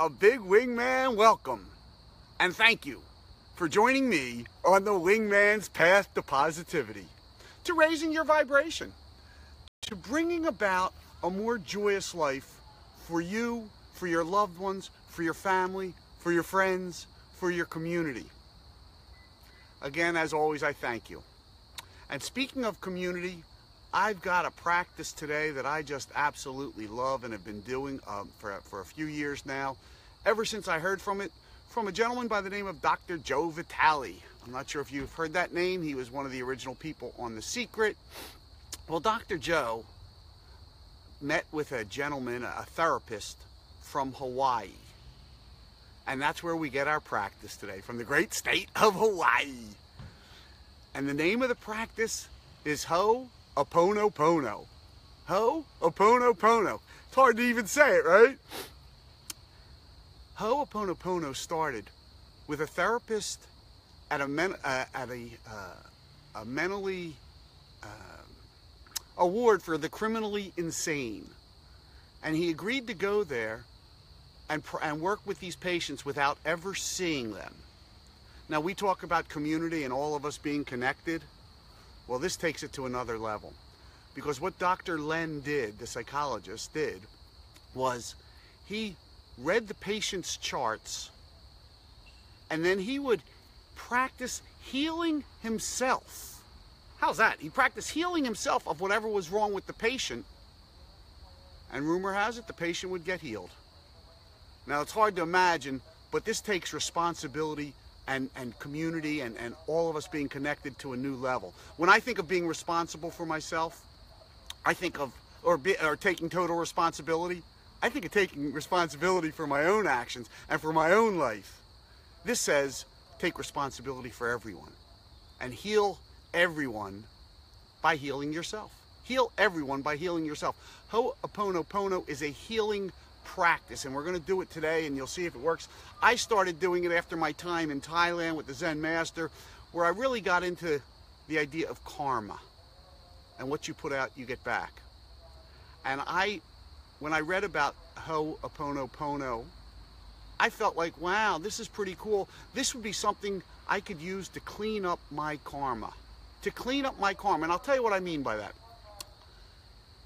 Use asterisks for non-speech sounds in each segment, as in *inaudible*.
a big wingman welcome and thank you for joining me on the wingman's path to positivity, to raising your vibration, to bringing about a more joyous life for you, for your loved ones, for your family, for your friends, for your community. Again, as always, I thank you. And speaking of community, I've got a practice today that I just absolutely love and have been doing um, for, for a few years now, ever since I heard from it from a gentleman by the name of Dr. Joe Vitale. I'm not sure if you've heard that name. He was one of the original people on The Secret. Well, Dr. Joe met with a gentleman, a therapist from Hawaii. And that's where we get our practice today, from the great state of Hawaii. And the name of the practice is Ho Oponopono. Ho Oponopono. It's hard to even say it, right? Ho'oponopono started with a therapist at a, men, uh, at a, uh, a mentally uh, award for the criminally insane. And he agreed to go there and, and work with these patients without ever seeing them. Now, we talk about community and all of us being connected. Well, this takes it to another level. Because what Dr. Len did, the psychologist, did was he read the patient's charts, and then he would practice healing himself. How's that? He practiced healing himself of whatever was wrong with the patient, and rumor has it the patient would get healed. Now, it's hard to imagine, but this takes responsibility and, and community and, and all of us being connected to a new level. When I think of being responsible for myself, I think of, or, be, or taking total responsibility, I think of taking responsibility for my own actions and for my own life. This says take responsibility for everyone and heal everyone by healing yourself. Heal everyone by healing yourself. Ho'oponopono is a healing practice, and we're going to do it today, and you'll see if it works. I started doing it after my time in Thailand with the Zen master, where I really got into the idea of karma and what you put out, you get back. And I when I read about Ho'oponopono, I felt like, wow, this is pretty cool. This would be something I could use to clean up my karma. To clean up my karma. And I'll tell you what I mean by that.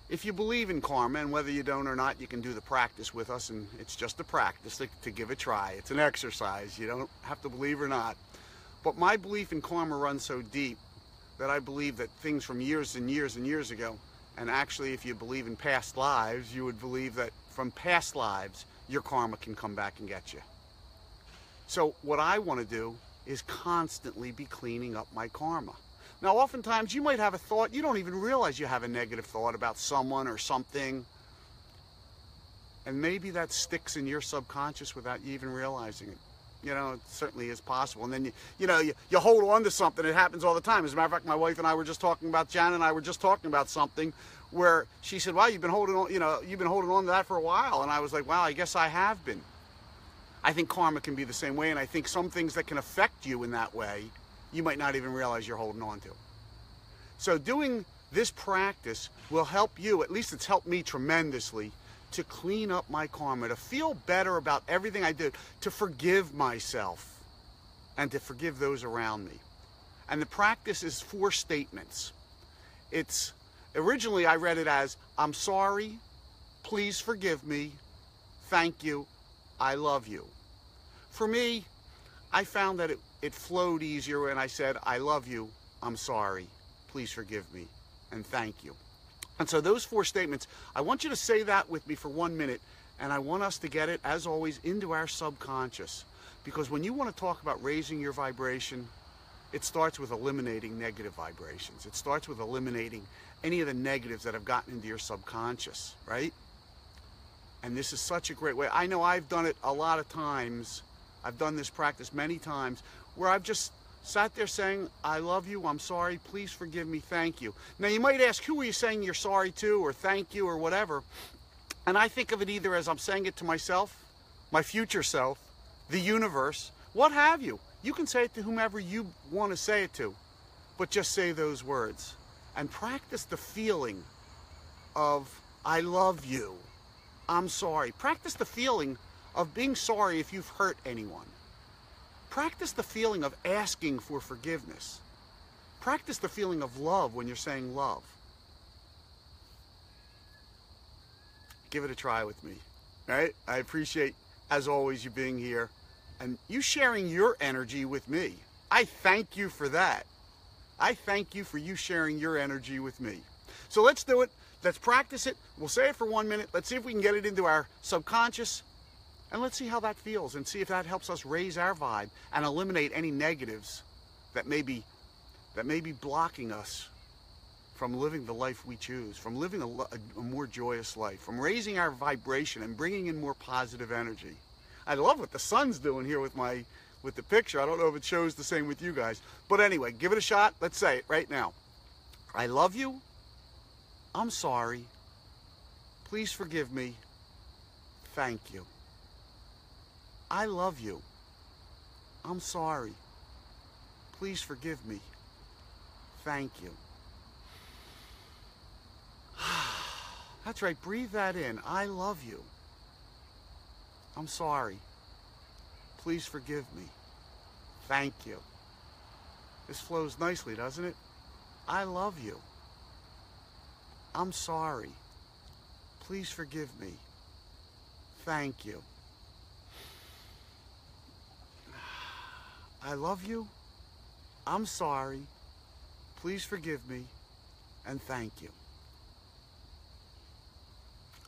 If you believe in karma, and whether you don't or not, you can do the practice with us, and it's just a practice to, to give a try. It's an exercise. You don't have to believe or not. But my belief in karma runs so deep that I believe that things from years and years and years ago and actually, if you believe in past lives, you would believe that from past lives, your karma can come back and get you. So, what I want to do is constantly be cleaning up my karma. Now, oftentimes you might have a thought, you don't even realize you have a negative thought about someone or something. And maybe that sticks in your subconscious without you even realizing it. You know, it certainly is possible. And then, you, you know, you, you hold on to something. It happens all the time. As a matter of fact, my wife and I were just talking about, Jan and I were just talking about something where she said, wow, you've been holding on, you know, you've been holding on to that for a while. And I was like, wow, I guess I have been. I think karma can be the same way. And I think some things that can affect you in that way, you might not even realize you're holding on to. So doing this practice will help you, at least it's helped me tremendously, to clean up my karma, to feel better about everything I did, to forgive myself, and to forgive those around me. And the practice is four statements. It's originally I read it as I'm sorry, please forgive me, thank you, I love you. For me, I found that it, it flowed easier when I said, I love you, I'm sorry, please forgive me, and thank you. And so those four statements, I want you to say that with me for one minute, and I want us to get it, as always, into our subconscious. Because when you want to talk about raising your vibration, it starts with eliminating negative vibrations. It starts with eliminating any of the negatives that have gotten into your subconscious, right? And this is such a great way. I know I've done it a lot of times. I've done this practice many times where I've just sat there saying, I love you, I'm sorry, please forgive me, thank you. Now you might ask, who are you saying you're sorry to, or thank you, or whatever. And I think of it either as I'm saying it to myself, my future self, the universe, what have you. You can say it to whomever you want to say it to, but just say those words. And practice the feeling of, I love you, I'm sorry. Practice the feeling of being sorry if you've hurt anyone. Practice the feeling of asking for forgiveness. Practice the feeling of love when you're saying love. Give it a try with me. All right? I appreciate, as always, you being here and you sharing your energy with me. I thank you for that. I thank you for you sharing your energy with me. So let's do it. Let's practice it. We'll say it for one minute. Let's see if we can get it into our subconscious. And let's see how that feels and see if that helps us raise our vibe and eliminate any negatives that may be, that may be blocking us from living the life we choose, from living a, a, more joyous life, from raising our vibration and bringing in more positive energy. I love what the sun's doing here with my with the picture. I don't know if it shows the same with you guys. But anyway, give it a shot. Let's say it right now. I love you. I'm sorry. Please forgive me. Thank you. I love you. I'm sorry. Please forgive me. Thank you. *sighs* That's right. Breathe that in. I love you. I'm sorry. Please forgive me. Thank you. This flows nicely, doesn't it? I love you. I'm sorry. Please forgive me. Thank you. I love you. I'm sorry. Please forgive me. And thank you.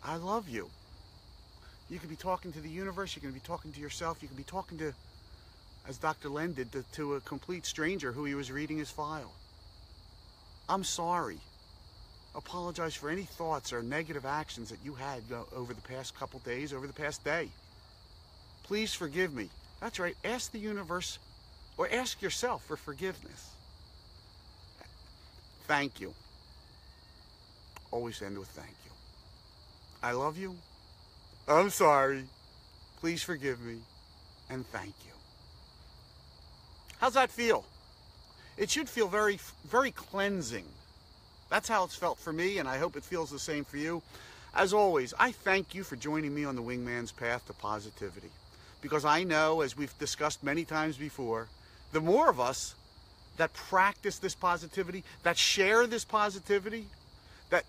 I love you. You could be talking to the universe. You can be talking to yourself. You can be talking to, as Dr. Len did, to, to a complete stranger who he was reading his file. I'm sorry apologize for any thoughts or negative actions that you had over the past couple days, over the past day. Please forgive me. That's right. Ask the universe or ask yourself for forgiveness. Thank you. Always end with thank you. I love you. I'm sorry. Please forgive me. And thank you. How's that feel? It should feel very, very cleansing. That's how it's felt for me, and I hope it feels the same for you. As always, I thank you for joining me on the Wingman's Path to Positivity. Because I know, as we've discussed many times before, the more of us that practice this positivity, that share this positivity, that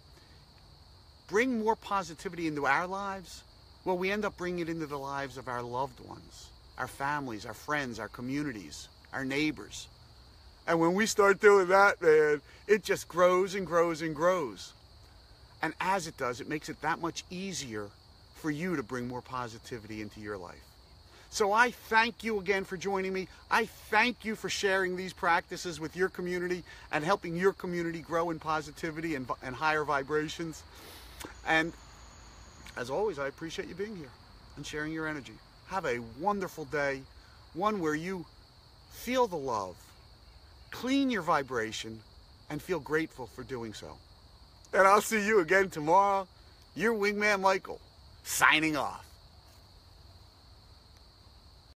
bring more positivity into our lives, well, we end up bringing it into the lives of our loved ones, our families, our friends, our communities, our neighbors. And when we start doing that, man, it just grows and grows and grows. And as it does, it makes it that much easier for you to bring more positivity into your life. So I thank you again for joining me. I thank you for sharing these practices with your community and helping your community grow in positivity and, and higher vibrations. And as always, I appreciate you being here and sharing your energy. Have a wonderful day, one where you feel the love, clean your vibration, and feel grateful for doing so. And I'll see you again tomorrow. Your Wingman Michael, signing off.